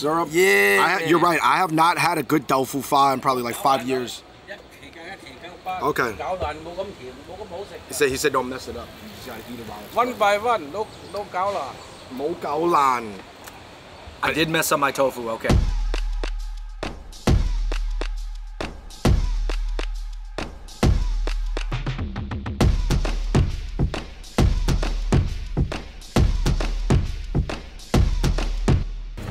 syrup. Yeah. I ha- you're right. I have not had a good tofu pho in probably like five years. Okay. He said he said don't mess it up. You just gotta eat it while it's One by one, no, no gao la. Mo Gao Lan. I did mess up my tofu, okay.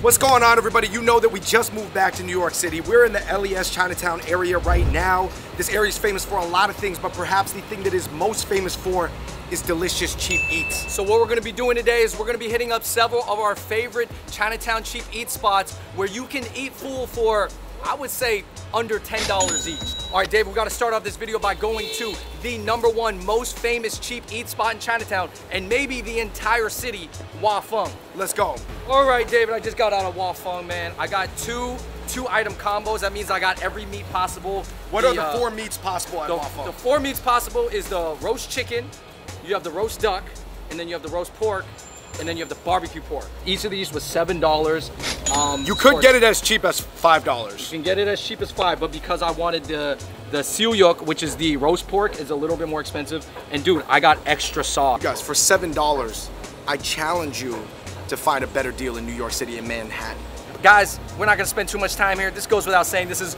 What's going on, everybody? You know that we just moved back to New York City. We're in the LES Chinatown area right now. This area is famous for a lot of things, but perhaps the thing that is most famous for is delicious cheap eats. So what we're gonna be doing today is we're gonna be hitting up several of our favorite Chinatown cheap eat spots where you can eat full for, I would say, under $10 each. All right, Dave, we gotta start off this video by going to the number one most famous cheap eat spot in Chinatown and maybe the entire city, Wah Fung. Let's go. All right, David, I just got out of Wah Fung, man. I got two two item combos. That means I got every meat possible. What are the uh, four meats possible at the, Waffle? the four meats possible is the roast chicken, you have the roast duck, and then you have the roast pork, and then you have the barbecue pork. Each of these was seven dollars. Um, You could get it as cheap as five dollars. You can get it as cheap as five, but because I wanted the the siuyuk, which is the roast pork, is a little bit more expensive. And dude, I got extra sauce. Guys, for seven dollars, I challenge you to find a better deal in New York City and Manhattan. Guys, we're not gonna spend too much time here. This goes without saying. This is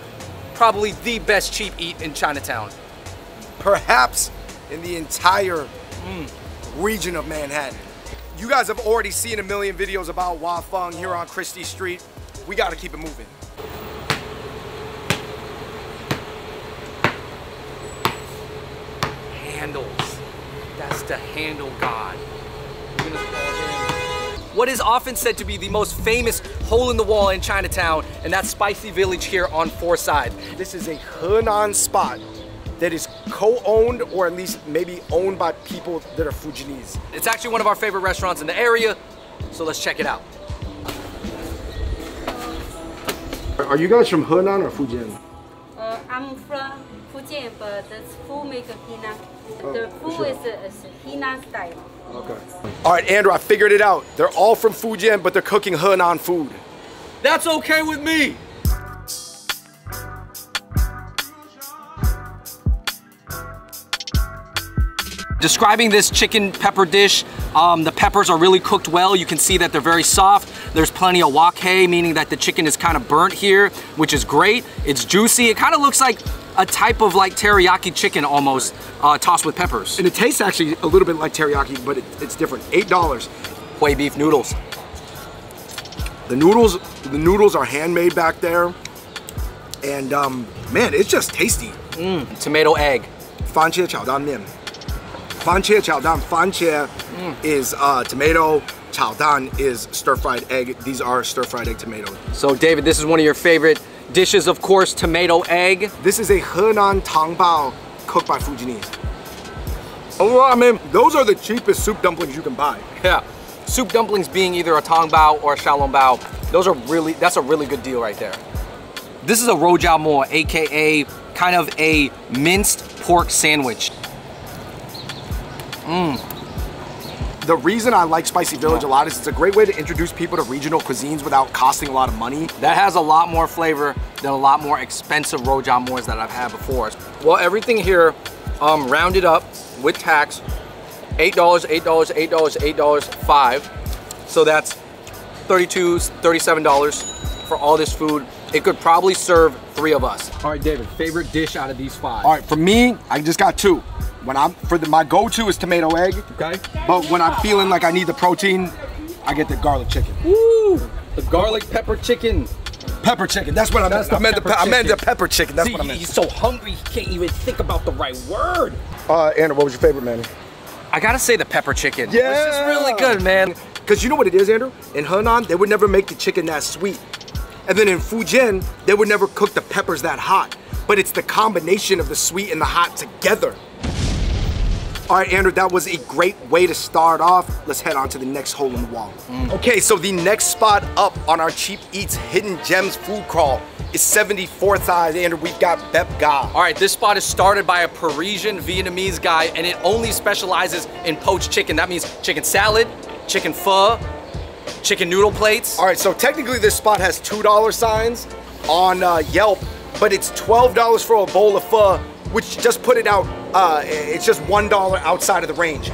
probably the best cheap eat in Chinatown. Perhaps in the entire region of Manhattan. You guys have already seen a million videos about Wah Fung here on Christie Street. We gotta keep it moving. handles. That's the handle god. What is often said to be the most famous hole in the wall in Chinatown, and that's Spicy Village here on Forsyth. This is a Henan spot that is co-owned or at least maybe owned by people that are Fujianese. It's actually one of our favorite restaurants in the area, so let's check it out. Are you guys from Henan or Fujian? Uh, I'm from Fujian, but the food make a Hina. The food sure. is, is Hina style. Okay. All right, Andrew, I figured it out. They're all from Fujian, but they're cooking Henan food. That's okay with me. Describing this chicken pepper dish, um, the peppers are really cooked well. You can see that they're very soft. There's plenty of wok hei, meaning that the chicken is kind of burnt here, which is great. It's juicy. It kind of looks like a type of like teriyaki chicken almost uh, tossed with peppers. And it tastes actually a little bit like teriyaki, but it, it's different. $8. Hoi beef noodles. The noodles, the noodles are handmade back there. And um, man, it's just tasty. Mm, tomato egg. Fan chia chao dan mian. Fanchia chao dan. Fanchia is uh, tomato. Chao dan is stir-fried egg. These are stir-fried egg tomatoes. So David, this is one of your favorite dishes, of course, tomato egg. This is a Hunan Tangbao cooked by Fujianese. Oh, I mean, those are the cheapest soup dumplings you can buy. Yeah, soup dumplings being either a Tangbao or a Xiaolongbao. Those are really, that's a really good deal right there. This is a Rojao mo AKA kind of a minced pork sandwich. The reason I like Spicy Village a lot is it's a great way to introduce people to regional cuisines without costing a lot of money. That has a lot more flavor than a lot more expensive rojao moors that I've had before. Well, everything here um, rounded up with tax, $8, $8, $8, $8, 5 So that's $32, $37 for all this food. It could probably serve three of us. All right, David, favorite dish out of these five? All right, for me, I just got two. When I'm for the my go-to is tomato egg, Okay. but when I'm feeling like I need the protein, I get the garlic chicken. Woo! The garlic pepper chicken. Pepper chicken. That's what I meant. That's I meant the pepper I meant the chicken. pepper chicken. That's See, what I meant. he's so hungry he can't even think about the right word. Uh, Andrew, what was your favorite, man? I gotta say the pepper chicken. It's Yeah. just really good, man. Because you know what it is, Andrew? In Hunan, they would never make the chicken that sweet. And then in Fujian, they would never cook the peppers that hot. But it's the combination of the sweet and the hot together. All right, Andrew, that was a great way to start off. Let's head on to the next hole in the wall. Okay, so the next spot up on our Cheap Eats Hidden Gems food crawl is 74th side, Andrew. We've got Bep Ga. All right, this spot is started by a Parisian Vietnamese guy, and it only specializes in poached chicken. That means chicken salad, chicken pho, chicken noodle plates. All right, so technically this spot has $2 signs on uh, Yelp, but it's $12 for a bowl of pho, which just put it out, uh, it's just $1 outside of the range.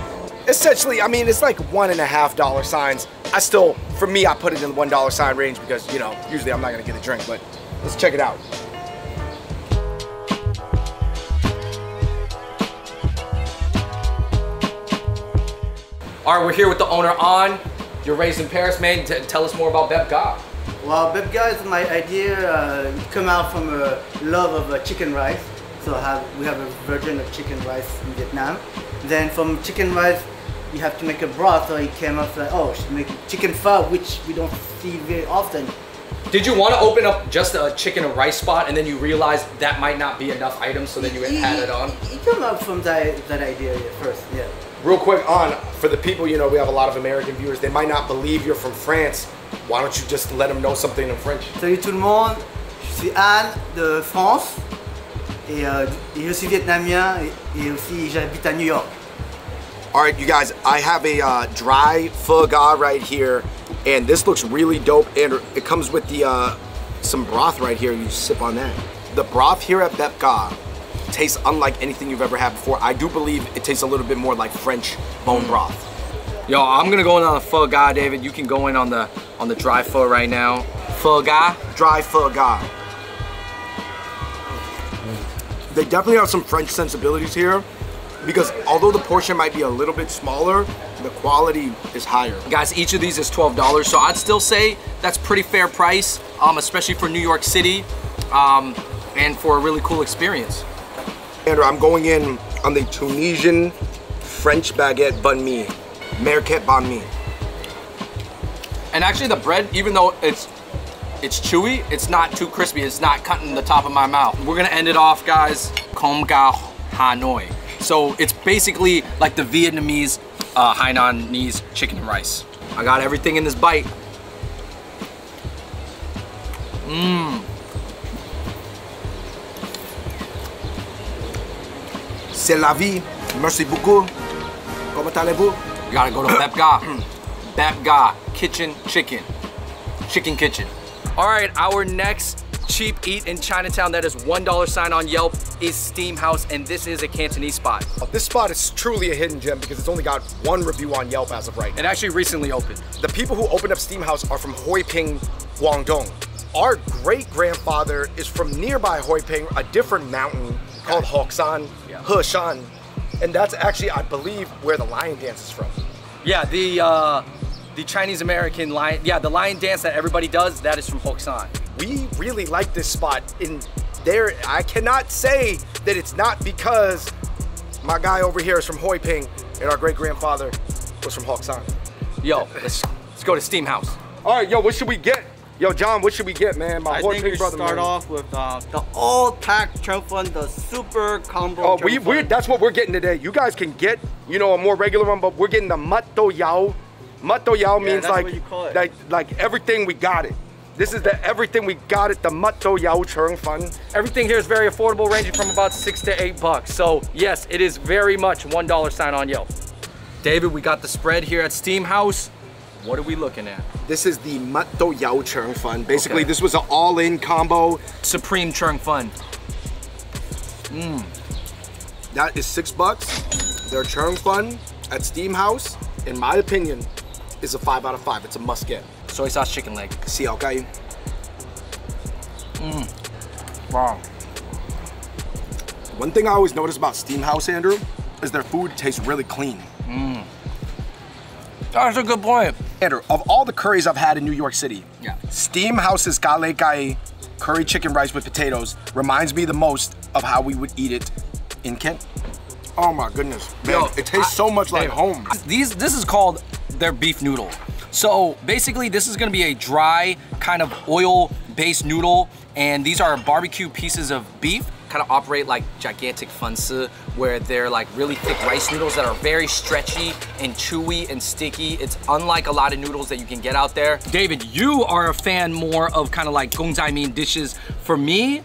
Essentially, I mean, it's like one and a half dollar signs. I still, for me, I put it in the $1 sign range because, you know, usually I'm not gonna get a drink, but let's check it out. All right, we're here with the owner on. You're raised in Paris, man. T- tell us more about Bep Ga. Well, Bep Ga is my idea. Uh, come out from a love of uh, chicken rice. So have, we have a version of chicken rice in Vietnam. Then from chicken rice, you have to make a broth. So it came up like, oh, should make chicken pho, which we don't see very often. Did you want to open up just a chicken and rice spot and then you realized that might not be enough items, so then you added on? It, it came out from that, that idea at first, yeah. Real quick on, for the people, you know, we have a lot of American viewers, they might not believe you're from France. Why don't you just let them know something in French? Salut tout le monde, je suis Anne de France et, euh, et je suis vietnamien et, et aussi j'habite à New York. All right, you guys, I have a uh, dry pho ga right here, and this looks really dope. And it comes with the uh, some broth right here. You sip on that. The broth here at Bep Ga tastes unlike anything you've ever had before. I do believe it tastes a little bit more like French bone broth. Yo, I'm gonna go in on the pho ga, David. You can go in on the on the dry pho right now. Pho ga. Dry pho ga. They definitely have some French sensibilities here because although the portion might be a little bit smaller, the quality is higher. Guys, each of these is $12, so I'd still say that's pretty fair price, um, especially for New York City, um, and for a really cool experience. Andrew, I'm going in on the Tunisian French baguette banh mi, merket banh mi. And actually the bread, even though it's it's chewy, it's not too crispy, it's not cutting the top of my mouth. We're gonna end it off, guys, Com Ga Hanoi. So it's basically like the Vietnamese uh, Hainanese chicken and rice. I got everything in this bite. Mmm. C'est la vie. Merci beaucoup. Comment allez-vous? You gotta go to Bep Ga. Bep Ga Kitchen Chicken. Chicken Kitchen. All right, our next cheap eat in Chinatown that is $1 sign on Yelp is Steam House, and this is a Cantonese spot. This spot is truly a hidden gem because it's only got one review on Yelp as of right now. It actually recently opened. The people who opened up Steam House are from Hoi Ping, Guangdong. Our great grandfather is from nearby Hoi Ping, a different mountain called Hokshan, Yeah. Heshan. And that's actually, I believe, where the lion dance is from. Yeah, the uh, the Chinese American lion, yeah, the lion dance that everybody does, that is from Hokshan. We really like this spot. In there, I cannot say that it's not because my guy over here is from Hoi Ping and our great grandfather was from Hokshan. Yo, let's let's go to Steam House. All right, yo, what should we get? Yo, John, what should we get, man? My I think we should brother. start man. off with uh, the all tack chung fun, the super combo. Oh, chung we we that's what we're getting today. You guys can get, you know, a more regular one, but we're getting the matto yao. Matto yao means that's like what you call it. like like everything we got it. This is the everything we got it. The matto yao churng fun. Everything here is very affordable, ranging from about six to eight bucks. So yes, it is very much one dollar sign on Yelp. David, we got the spread here at Steam House. What are we looking at? This is the matto yao churng fun. Basically, Okay. this was an all-in combo. Supreme Churn Fun. Mmm. That is six bucks. Their churng fun at Steam House, in my opinion, is a five out of five. It's a must get. Soy sauce chicken leg. See, okay. Mm. Wow. One thing I always notice about Steam House, Andrew, is their food tastes really clean. Mmm. That's a good point. Andrew, of all the curries I've had in New York City, Yeah. Steam House's Gale Kai curry chicken rice with potatoes reminds me the most of how we would eat it in Kent. Oh my goodness, man! Yo, it tastes I- so much like home. These this is called their beef noodle. So basically this is gonna be a dry kind of oil-based noodle and these are barbecue pieces of beef kind of operate like gigantic funsi where they're like really thick rice noodles that are very stretchy and chewy and sticky. It's unlike a lot of noodles that you can get out there. David, you are a fan more of kind of like gongzaimin dishes. For me,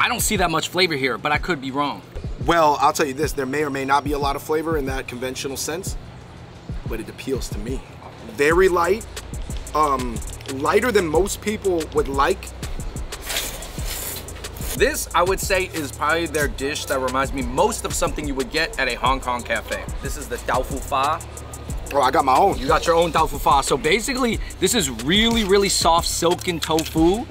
I don't see that much flavor here, but I could be wrong. Well, I'll tell you this: there may or may not be a lot of flavor in that conventional sense, but it appeals to me. Very light, um, lighter than most people would like. This, I would say, is probably their dish that reminds me most of something you would get at a Hong Kong cafe. This is the Dao Fu Fa. Oh, I got my own. You got your own Dao Fu Fa. So basically, this is really, really soft silken tofu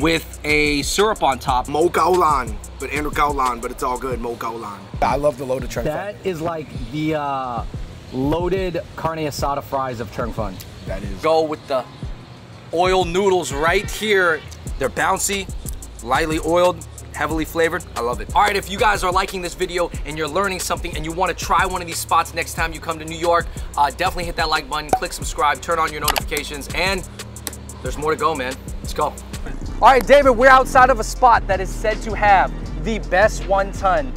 with a syrup on top. Mo Gao Lan, but Andrew Gao Lan, but it's all good. Mo Gao Lan. I love the loaded Trent That is like the uh, loaded carne asada fries of Chung Fun. That is. Go with the oil noodles right here. They're bouncy, lightly oiled, heavily flavored. I love it. All right, if you guys are liking this video and you're learning something and you want to try one of these spots next time you come to New York, uh, definitely hit that like button, click subscribe, turn on your notifications, and there's more to go, man. Let's go. All right, David, we're outside of a spot that is said to have the best one ton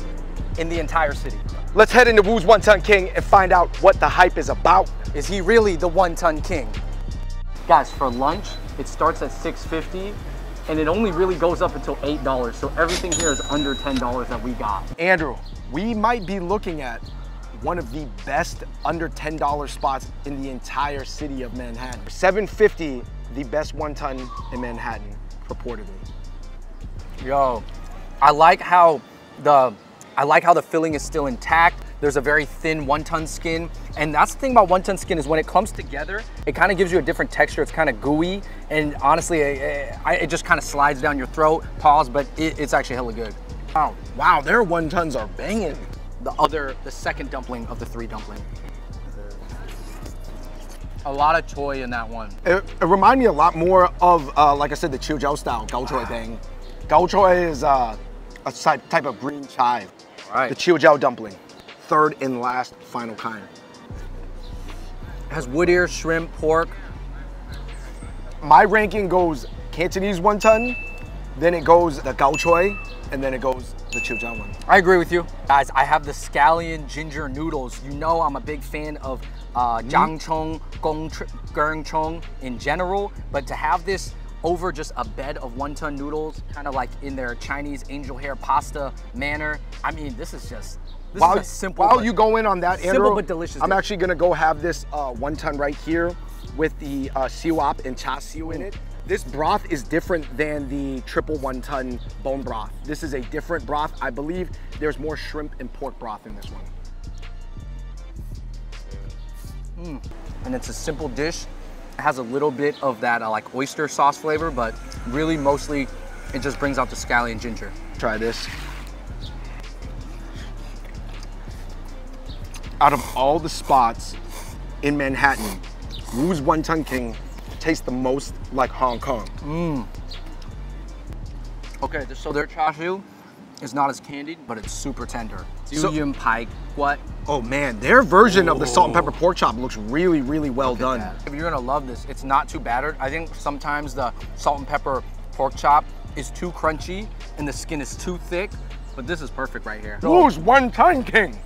in the entire city. Let's head into Wu's Wonton King and find out what the hype is about. Is he really the one-ton king? Guys, for lunch, it starts at 6.50 and it only really goes up until $8. So everything here is under $10 that we got. Andrew, we might be looking at one of the best under $10 spots in the entire city of Manhattan. 750, the best one ton in Manhattan, purportedly. Yo, I like how the I like how the filling is still intact. There's a very thin wonton skin. And that's the thing about wonton skin is when it comes together, it kind of gives you a different texture. It's kind of gooey. And honestly, it, it just kind of slides down your throat, pause, but it, it's actually hella good. Wow, wow, their wontons are banging. The other, the second dumpling of the three dumpling. A lot of choy in that one. It, it reminded me a lot more of, uh, like I said, the Chiu style Gao Choi thing. Gao Choy is uh, a type, type of green chive. Right. The Chiu Jiao dumpling, third and last final kind. has wood ear, shrimp, pork. My ranking goes Cantonese wonton, then it goes the Gao Choi, and then it goes the Chiu Jiao one. I agree with you. Guys, I have the scallion ginger noodles. You know I'm a big fan of uh, Jiangchong, Gong, Gongchong in general, but to have this over just a bed of wonton noodles, kind of like in their Chinese angel hair pasta manner, I mean, this is just, this while, is a simple. while you go in on that, simple but delicious I'm dish. actually gonna go have this uh, wonton right here with the uh, siwap and cha siu in it. This broth is different than the triple wonton bone broth. This is a different broth. I believe there's more shrimp and pork broth in this one. and it's a simple dish. It has a little bit of that uh, like oyster sauce flavor, but really mostly it just brings out the scallion ginger. Try this. Out of all the spots in Manhattan, Wu's Wonton King tastes the most like Hong Kong. Okay, so their char siu is not as candied, but it's super tender. So- Yum pai what? Oh man, their version of the salt and pepper pork chop looks really, really well done. If you're gonna love this, it's not too battered. I think sometimes the salt and pepper pork chop is too crunchy and the skin is too thick, but this is perfect right here. Wu's Wonton King.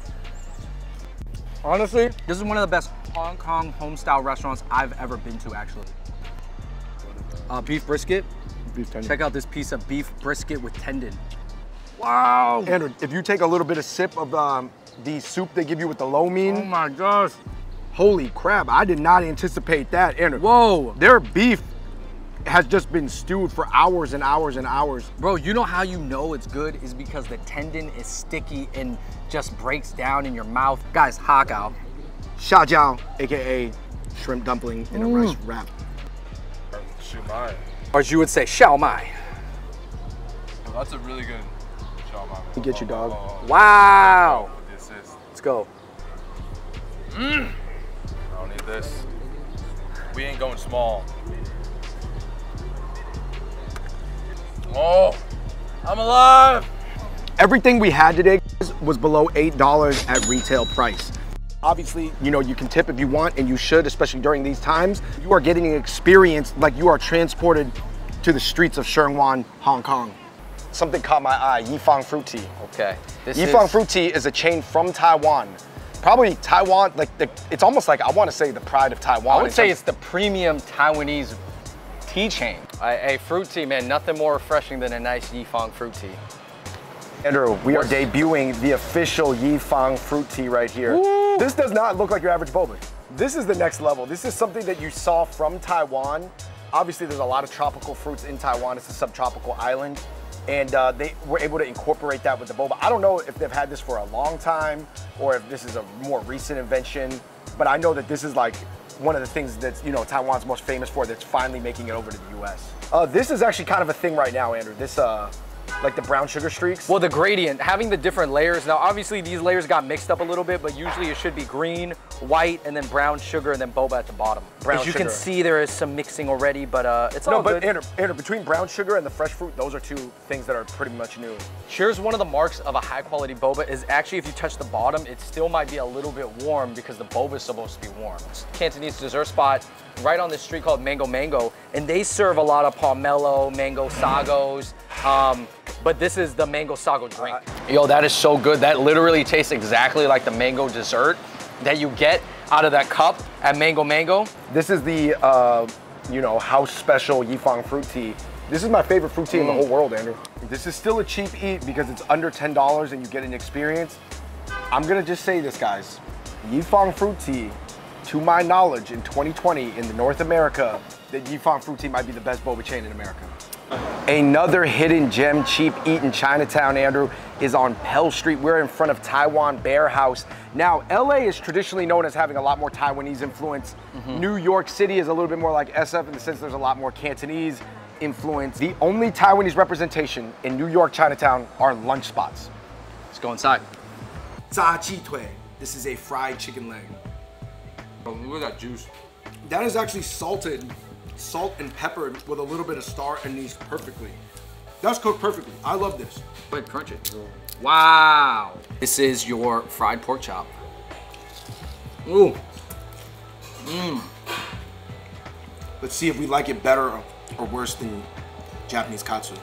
Honestly, this is one of the best Hong Kong home style restaurants I've ever been to actually. Uh, beef brisket. Beef tendon. Check out this piece of beef brisket with tendon. Wow. Andrew, if you take a little bit of sip of um, the soup they give you with the lo mein, Oh my gosh. holy crap, I did not anticipate that, Andrew. Whoa. Their beef has just been stewed for hours and hours and hours. Bro, you know how you know it's good is because the tendon is sticky and just breaks down in your mouth. Guys, hakao. Sha Jiao, AKA shrimp dumpling in a rice wrap. Shumai. Or as you would say, xiao mai. That's a really good We get you, dog. Oh, wow. Let's go. Mm. I don't need this. We ain't going small. Oh, I'm alive. Everything we had today was below $8 at retail price. Obviously, you know, you can tip if you want, and you should, especially during these times. You are getting an experience like you are transported to the streets of Shenzhen, Hong Kong. Something caught my eye, Yifang Fruit Tea. Okay. This Yifang is, Fruit Tea is a chain from Taiwan. Probably Taiwan, like the, it's almost like I want to say the pride of Taiwan. I would say it's the premium Taiwanese tea chain. A, a fruit tea, man, nothing more refreshing than a nice Yifang fruit tea. Andrew, we are debuting the official Yifang Fruit Tea right here. This does not look like your average boba. This is the next level. This is something that you saw from Taiwan. Obviously, there's a lot of tropical fruits in Taiwan. It's a subtropical island. And uh, they were able to incorporate that with the boba. I don't know if they've had this for a long time or if this is a more recent invention, but I know that this is like one of the things that you know Taiwan's most famous for that's finally making it over to the U.S. Uh, this is actually kind of a thing right now, Andrew. This uh, like the brown sugar streaks. Well, the gradient, having the different layers. Now, obviously these layers got mixed up a little bit, but usually it should be green, white, and then brown sugar, and then boba at the bottom. Brown As you sugar. can see, there is some mixing already, but uh, it's all no, but good. Andrew, Andrew, between brown sugar and the fresh fruit, those are two things that are pretty much new. Here's one of the marks of a high quality boba is actually if you touch the bottom, it still might be a little bit warm because the boba is supposed to be warm. Cantonese dessert spot right on this street called Mango Mango, and they serve a lot of pomelo, mango sagos, um, but this is the mango sago drink. Yo, that is so good. That literally tastes exactly like the mango dessert that you get out of that cup at Mango Mango. This is the, uh, you know, house special Yifang fruit tea. This is my favorite fruit tea in the whole world, Andrew. This is still a cheap eat because it's under $10 and you get an experience. I'm gonna just say this, guys. Yifang fruit tea, to my knowledge, in 2020 in the North America, that Yifang fruit tea might be the best boba chain in America. Another hidden gem cheap eat in Chinatown, Andrew, is on Pell Street. We're in front of Taiwan Bear House. Now, LA is traditionally known as having a lot more Taiwanese influence. Mm -hmm. New York City is a little bit more like SF in the sense there's a lot more Cantonese influence. The only Taiwanese representation in New York Chinatown are lunch spots. Let's go inside. Za chi tui. This is a fried chicken leg. Oh, look at that juice. That is actually salted salt and pepper with a little bit of star anise perfectly. That's cooked perfectly. I love this. Go ahead, crunch it. Wow. This is your fried pork chop. Ooh. Mmm. Let's see if we like it better or worse than Japanese katsu.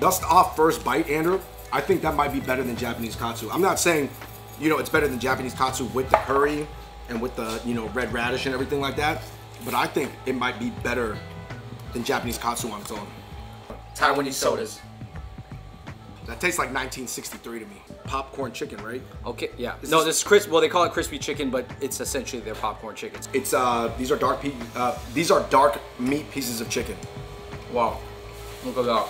Dust off first bite, Andrew, I think that might be better than Japanese katsu. I'm not saying, you know, it's better than Japanese katsu with the curry and with the, you know, red radish and everything like that, but I think it might be better than Japanese katsu on its own. Taiwanese sodas. That tastes like 1963 to me. Popcorn chicken, right? Okay, yeah. This no, is- this is crisp. Well, they call it crispy chicken, but it's essentially their popcorn chicken. It's uh, these are dark pe- uh, these are dark meat pieces of chicken. Wow. Look at that.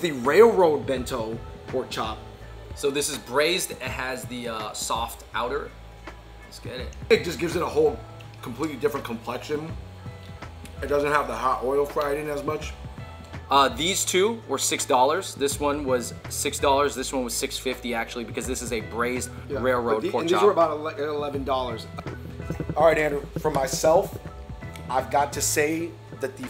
The railroad bento pork chop So this is braised. It has the uh, soft outer. Let's get it. It just gives it a whole completely different complexion. It doesn't have the hot oil fried in as much. Uh, these two were six dollars. This one was six dollars. This one was six fifty actually because this is a braised railroad But the- pork and chop. These were about eleven dollars. All right, Andrew. For myself, I've got to say that the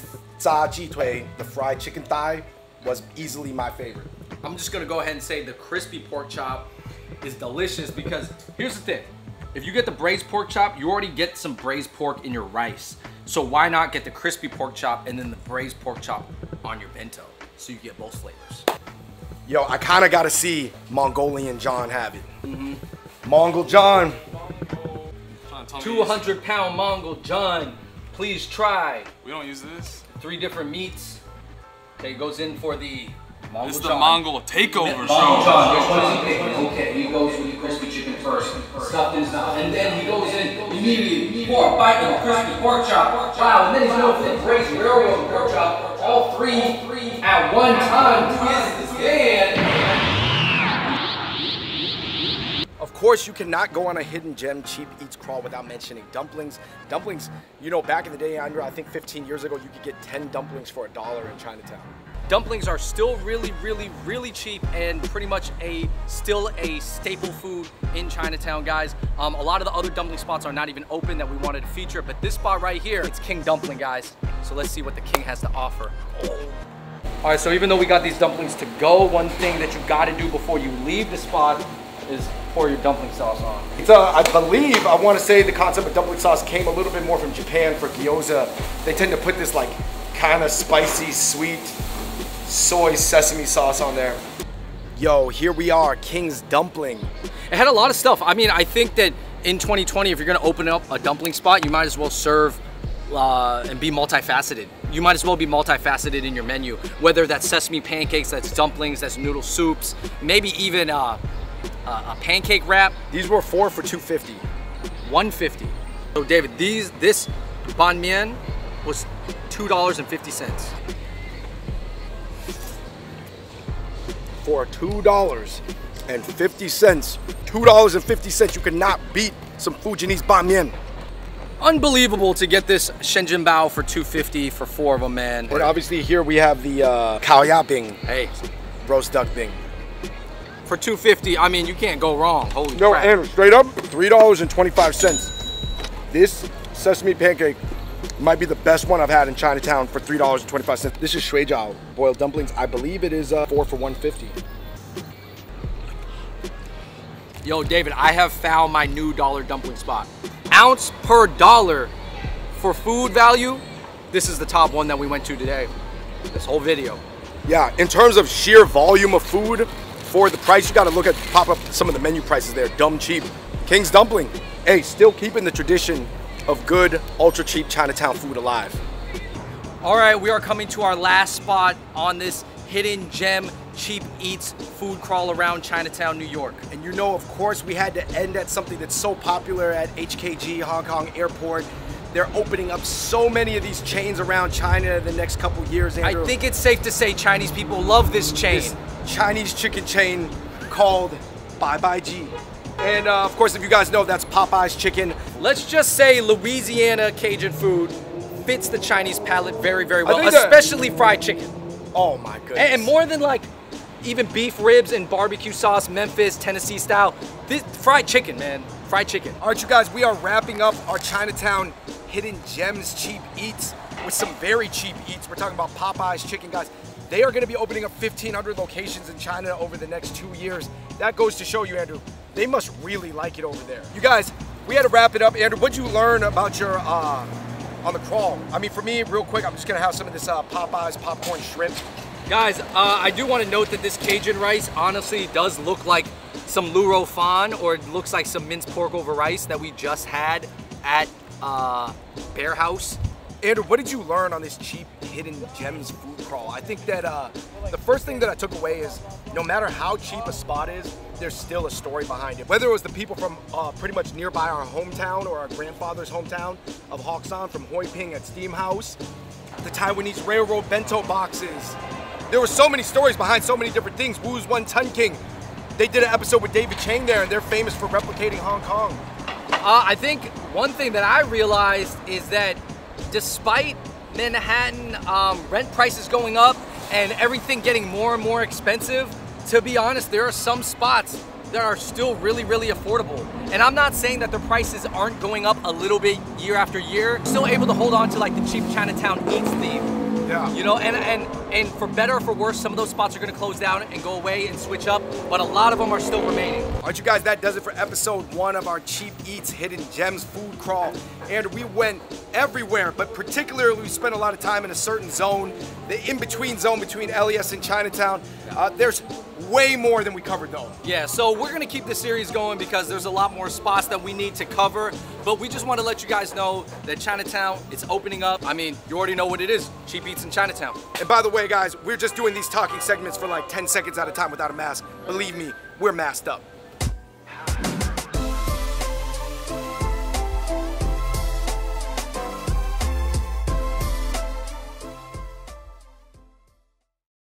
ji tui, the fried chicken thigh, was easily my favorite. I'm just gonna go ahead and say the crispy pork chop is delicious because here's the thing. If you get the braised pork chop, you already get some braised pork in your rice. So why not get the crispy pork chop and then the braised pork chop on your bento? So you get both flavors. Yo, I kind of got to see Mongolian John have it. Mm-hmm. Mongol John. Trying to tell me 200 pound Mongol John, please try. We don't use this. Three different meats. Okay, goes in for the Mongol This is the John. Mongol takeover Mongol show. John, which one is he picking? Okay, he goes with the crispy chicken first, in stuff, and then he goes in immediately for a bite of crispy pork chop. Wow, and then he's going for the braised railroad pork chop. All three at one time. Of course, you cannot go on a hidden gem cheap eats crawl without mentioning dumplings. Dumplings, you know, back in the day, Andrew, I think 15 years ago, you could get 10 dumplings for a dollar in Chinatown. Dumplings are still really, really, really cheap and pretty much a still a staple food in Chinatown, guys. Um, a lot of the other dumpling spots are not even open that we wanted to feature, but this spot right here, it's King Dumpling, guys. So let's see what the King has to offer. All right, so even though we got these dumplings to go, one thing that you gotta do before you leave the spot is pour your dumpling sauce on. It's, uh, I believe, I want to say the concept of dumpling sauce came a little bit more from Japan for gyoza. They tend to put this like kind of spicy, sweet soy sesame sauce on there. Yo, here we are, King's Dumpling. It had a lot of stuff. I mean, I think that in 2020, if you're gonna open up a dumpling spot, you might as well serve uh, and be multifaceted. You might as well be multifaceted in your menu, whether that's sesame pancakes, that's dumplings, that's noodle soups, maybe even uh, a pancake wrap. These were four for 250. 150. So David, these this banh mian was $2.50. For $2.50. $2.50. You cannot beat some Fujianese banh mian. Unbelievable to get this Shengjian Bao for 250 for four of them, man. And obviously here we have the uh, Kao Ya Bing Hey, roast duck Bing. for 250, I mean you can't go wrong. Holy No, crap. and straight up, $3.25. This sesame pancake might be the best one I've had in Chinatown for $3.25. This is shui jiao boiled dumplings. I believe it is uh, four for 150. Yo, David, I have found my new dollar dumpling spot. Ounce per dollar for food value. This is the top one that we went to today. This whole video. Yeah, in terms of sheer volume of food, for the price, you gotta look at, pop up some of the menu prices there. Dumb cheap. King's Dumpling. Hey, still keeping the tradition of good, ultra cheap Chinatown food alive. All right, we are coming to our last spot on this hidden gem cheap eats food crawl around Chinatown, New York. And you know, of course, we had to end at something that's so popular at HKG, Hong Kong Airport. They're opening up so many of these chains around China in the next couple years, Andrew. I think it's safe to say Chinese people love this chain. this Chinese chicken chain called Bye Bye G. And uh, of course, if you guys know, that's Popeye's Chicken. Let's just say Louisiana Cajun food fits the Chinese palate very, very well, especially fried chicken. Oh my goodness. And, and more than like even beef ribs and barbecue sauce, Memphis, Tennessee style, this fried chicken, man, fried chicken. All right, you guys, we are wrapping up our Chinatown Hidden Gems cheap eats with some very cheap eats. We're talking about Popeye's Chicken, guys. They are going to be opening up 1,500 locations in China over the next two years. That goes to show you, Andrew, they must really like it over there. You guys, we had to wrap it up. Andrew, what'd you learn about your, uh, on the crawl? I mean, for me, real quick, I'm just to have some of this uh, Popeye's popcorn shrimp. Guys, uh, I do want to note that this Cajun rice honestly does look like some luro fan or it looks like some minced pork over rice that we just had at uh, Bear House. Andrew, what did you learn on this cheap hidden gems food crawl? I think that uh, the first thing that I took away is no matter how cheap a spot is, there's still a story behind it. Whether it was the people from uh, pretty much nearby our hometown or our grandfather's hometown of Hokshan from Hoi Ping at Steam House, the Taiwanese railroad bento boxes. There were so many stories behind so many different things. Wu's Wonton King. They did an episode with David Chang there, and they're famous for replicating Hong Kong. Uh, I think one thing that I realized is that despite Manhattan um, rent prices going up and everything getting more and more expensive, to be honest, there are some spots that are still really, really affordable. And I'm not saying that the prices aren't going up a little bit year after year. Still able to hold on to like the cheap Chinatown Eats theme. Yeah. You know, and, and and for better or for worse, some of those spots are gonna close down and go away and switch up, but a lot of them are still remaining. All right, you guys, that does it for episode one of our Cheap Eats Hidden Gems food crawl. And we went everywhere, but particularly we spent a lot of time in a certain zone, the in-between zone between LES and Chinatown. Uh, there's way more than we covered though. Yeah, so we're gonna keep this series going because there's a lot more spots that we need to cover. But we just want to let you guys know that Chinatown is opening up. I mean, you already know what it is. Cheap Eats in Chinatown. And by the way, guys, we're just doing these talking segments for like 10 seconds at a time without a mask. Believe me, we're masked up.